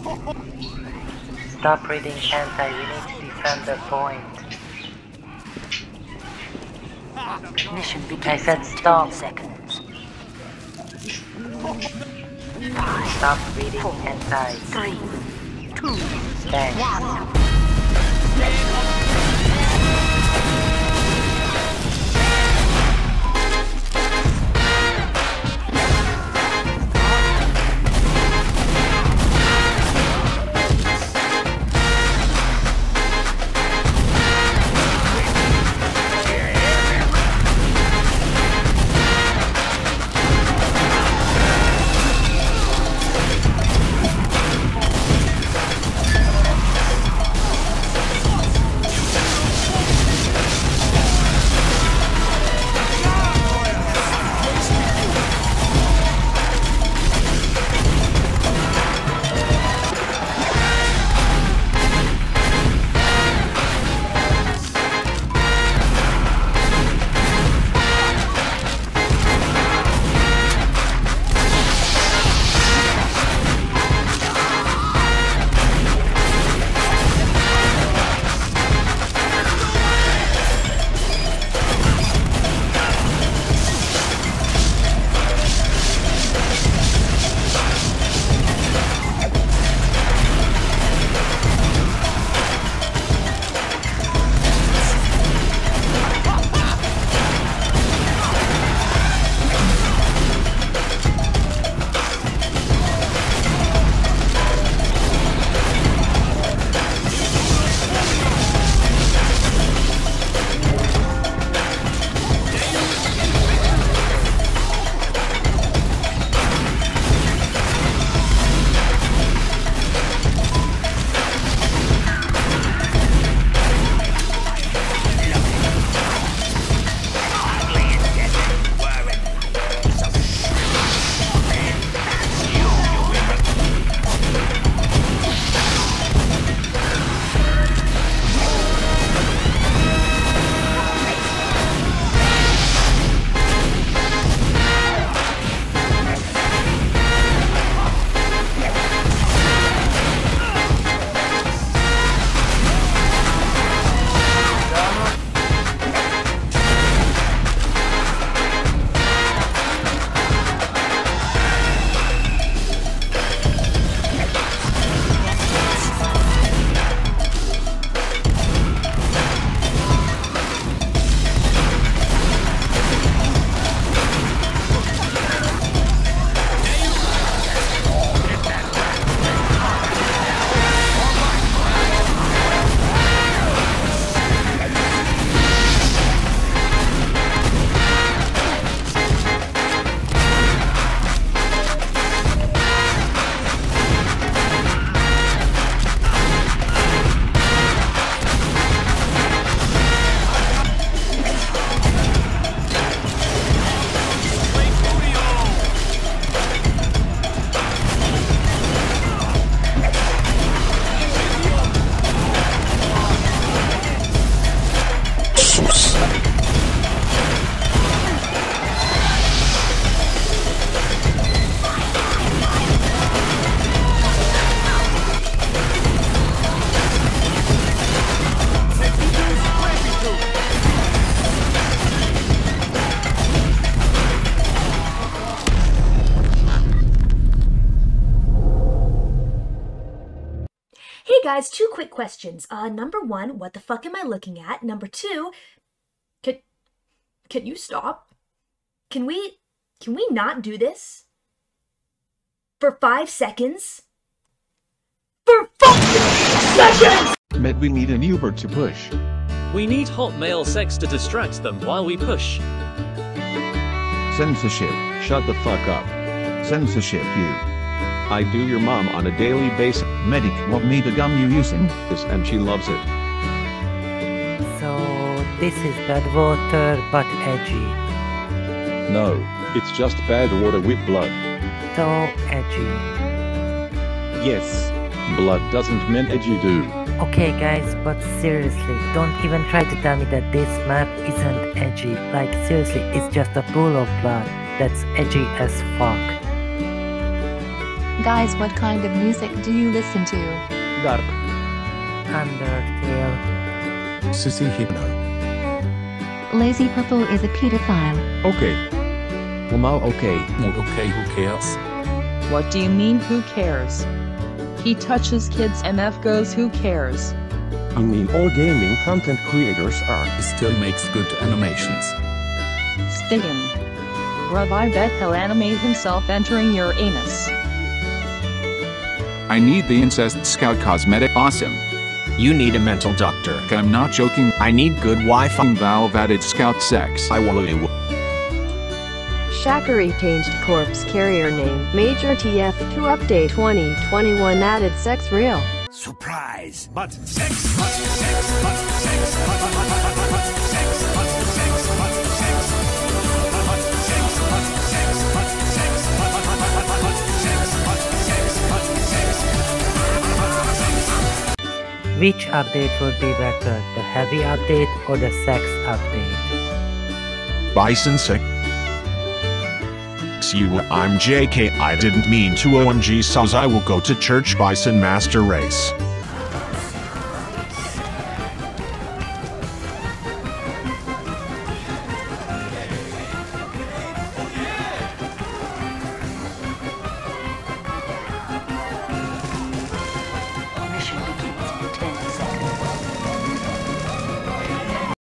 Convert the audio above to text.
Stop reading hentai, we need to defend the point. Mission begins I said stop. 10 seconds. Stop reading hentai. Three, two, Thanks. one. Guys, two quick questions. Uh, number one, what the fuck am I looking at? Number two, can can you stop? Can we can we not do this for five seconds? For fucking seconds! Met we need an Uber to push. We need hot male sex to distract them while we push. Censorship. Shut the fuck up. Censorship you. I do your mom on a daily basis. Medic, what medigun you using? This and she loves it. So this is bad water but edgy. No, it's just bad water with blood. So edgy. Yes. Blood doesn't mean edgy do. Okay guys, but seriously, don't even try to tell me that this map isn't edgy. Like seriously, it's just a pool of blood that's edgy as fuck. Guys, what kind of music do you listen to? Dark. Undertale. Sissy Hypno. Lazy Purple is a pedophile. Okay. Lamau okay. Okay, who cares? What do you mean, who cares? He touches kids, MF goes, who cares? I mean all gaming content creators are. Still makes good animations. Stiggin. Bruv, I bet he'll animate himself entering your anus. I need the Incest Scout cosmetic. Awesome. You need a mental doctor. I'm not joking. I need good Wi-Fi. Valve added Scout sex. I will. Shakari changed corpse carrier name. Major TF to update 2021 added sex real. Surprise! But sex, but sex, but sex, but but but but but sex, but Which update would be better, the heavy update or the sex update? Bison sick. You, I'm JK. I didn't mean to OMG, so's I will go to church Bison Master Race.